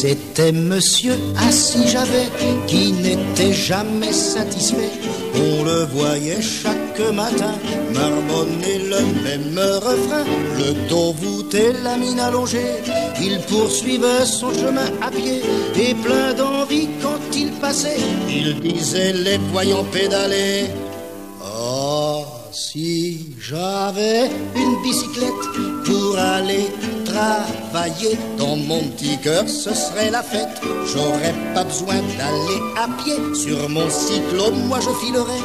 C'était monsieur assis j'avais qui n'était jamais satisfait. On le voyait chaque matin marmonner le même refrain, le dos voûté, la mine allongée. Il poursuivait son chemin à pied et plein d'envie quand il passait. Il disait les voyants pédaler. Si j'avais une bicyclette pour aller travailler dans mon petit cœur, ce serait la fête. J'aurais pas besoin d'aller à pied sur mon cyclo, moi je filerais.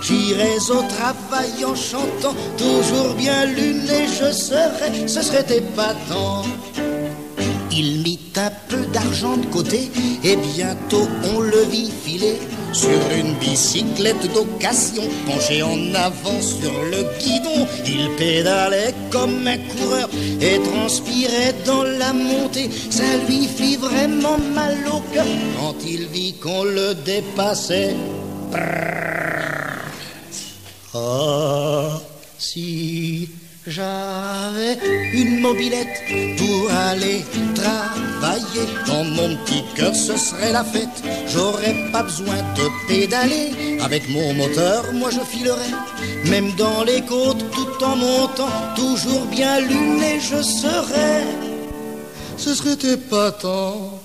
J'irais au travail en chantant, toujours bien luné je serais, ce serait épatant. Il mit un peu d'argent de côté et bientôt on le vit filer sur une bicyclette d'occasion, penché en avant sur le guidon. Il pédalait comme un coureur et transpirait dans la montée. Ça lui fit vraiment mal au cœur quand il vit qu'on le dépassait. Ah, si j'avais une mobilette pour aller travailler. Dans mon petit cœur, ce serait la fête. J'aurais pas besoin de pédaler. Avec mon moteur, moi je filerais. Même dans les côtes, tout en montant, toujours bien luné, je serais. Ce serait épatant.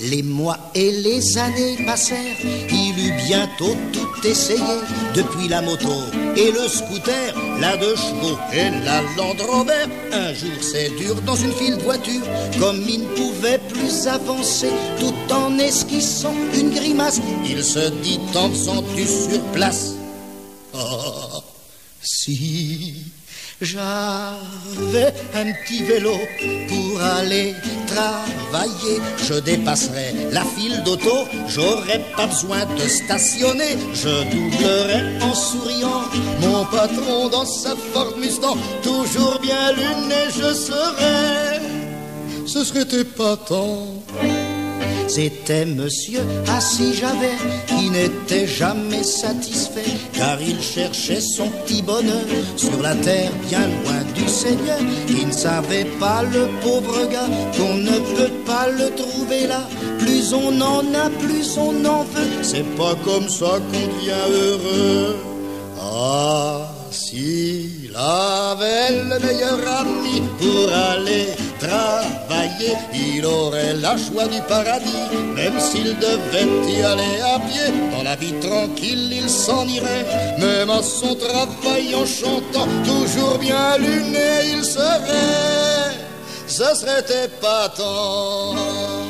Les mois et les années passèrent, il eut bientôt tout essayé, depuis la moto et le scooter, la deux chevaux et la Land Rover. Un jour c'est dur dans une file de voiture, comme il ne pouvait plus avancer, tout en esquissant une grimace, il se dit en faisant du surplace. Oh, si j'avais un petit vélo pour aller travailler, je dépasserais la file d'auto, j'aurais pas besoin de stationner, je doublerais en souriant. Mon patron dans sa Ford Mustang, toujours bien luné, je serais, ce serait épatant. C'était monsieur assis j'avais qui n'était jamais satisfait car il cherchait son petit bonheur sur la terre bien loin du Seigneur. Il ne savait pas le pauvre gars qu'on ne peut pas le trouver là. Plus on en a, plus on en veut. C'est pas comme ça qu'on devient heureux. Ah, s'il avait le meilleur ami pour aller travailler, il aurait la joie du paradis, même s'il devait y aller à pied. Dans la vie tranquille, il s'en irait, même à son travail en chantant, toujours bien luné, il serait, ce serait épatant.